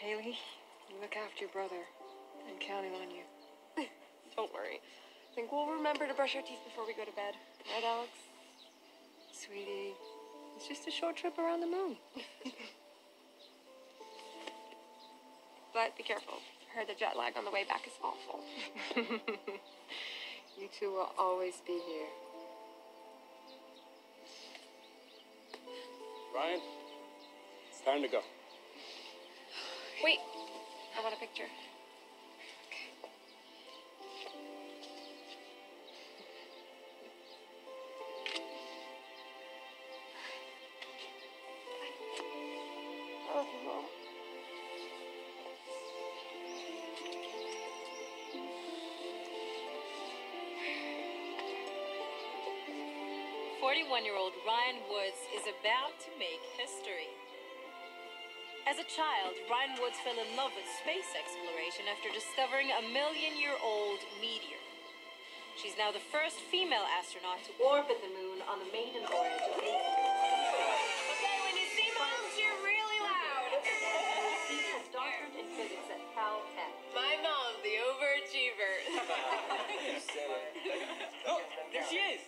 Sweetie, you look after your brother. I'm counting on you. Don't worry. I think we'll remember to brush our teeth before we go to bed. Right, Alex? Sweetie, it's just a short trip around the moon. But be careful. I heard the jet lag on the way back is awful. You two will always be here. Ryan, it's time to go. Wait, I want a picture. Oh. 41 year old Ryan Woods is about to make history. As a child, Ryan Woods fell in love with space exploration after discovering a million year old meteor. She's now the first female astronaut to orbit the moon on the maiden voyage of the Okay, when you see moms, you're really loud. She has doctorate in physics at Caltech. My mom, the overachiever. Oh, there she is.